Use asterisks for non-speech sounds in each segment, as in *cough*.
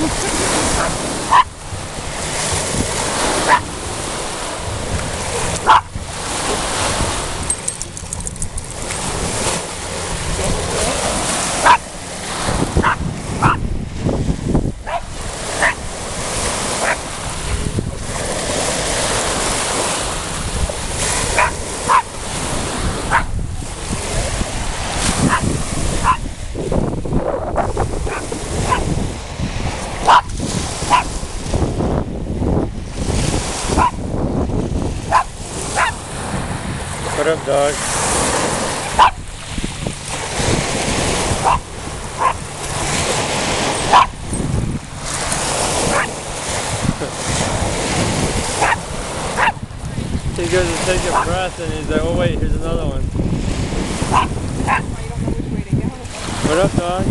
Ha ha ha! What up, dog? *laughs* he goes to take a breath and he's like, oh wait, here's another one. What up, dog?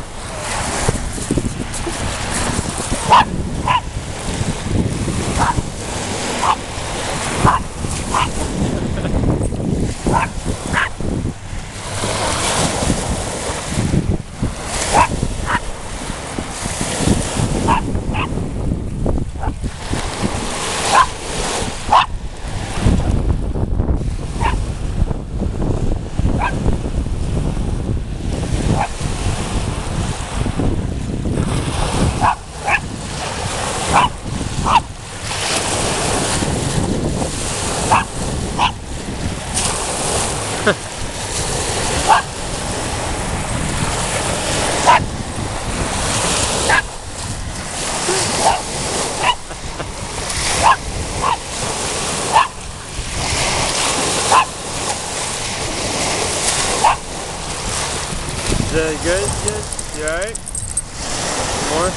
That good? Good? You alright? More?